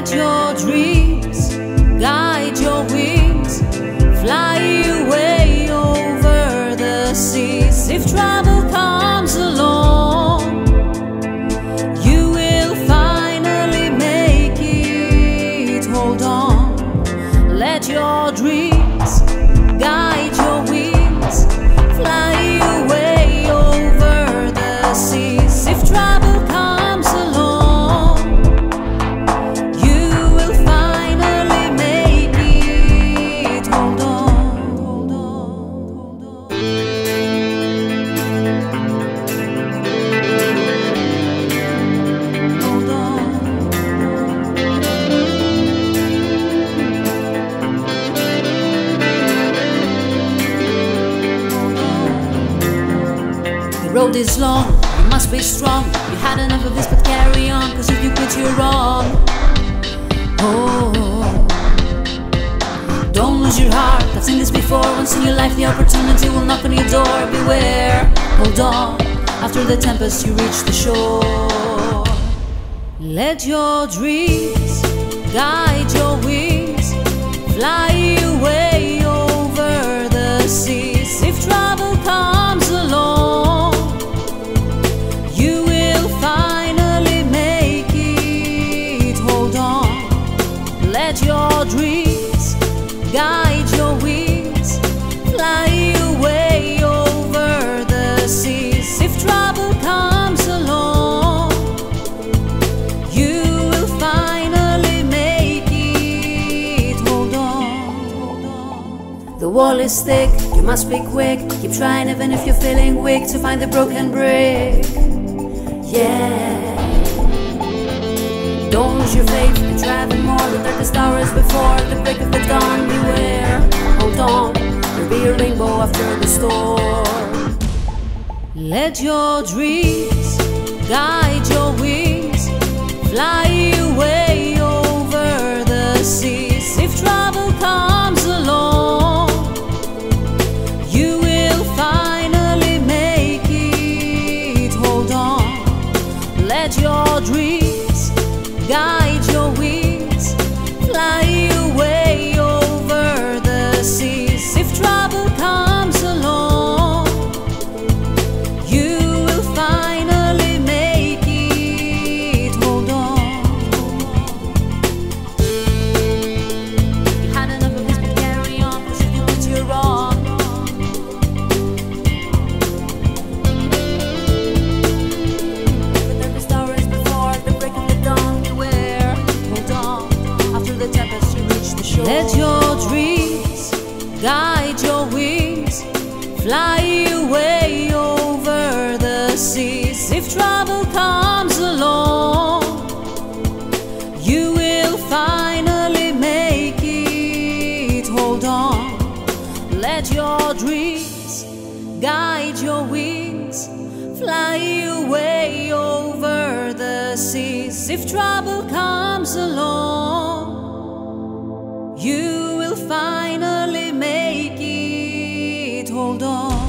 Let your dreams guide your wings. Fly away over the seas. If trouble comes along, you will finally make it. Hold on. Let your dreams road is long, you must be strong. You had enough of this, but carry on, cause if you quit, you're wrong. Oh, don't lose your heart. I've seen this before. Once in your life, the opportunity will knock on your door. Beware, hold on. After the tempest, you reach the shore. Let your dreams guide your wings. Fly wall is thick, you must be quick. Keep trying even if you're feeling weak to find the broken brick. Yeah. Don't lose your faith and try even more. The darkest hours before the break of the dawn. Beware, hold on. There'll be a rainbow after the storm. Let your dreams guide your wings. Fly Let your dreams guide your wings. Fly away over the seas. If trouble comes along, you will finally make it. Hold on. Let your dreams guide your wings. Fly away over the seas. If trouble comes along, you will finally make it. Hold on.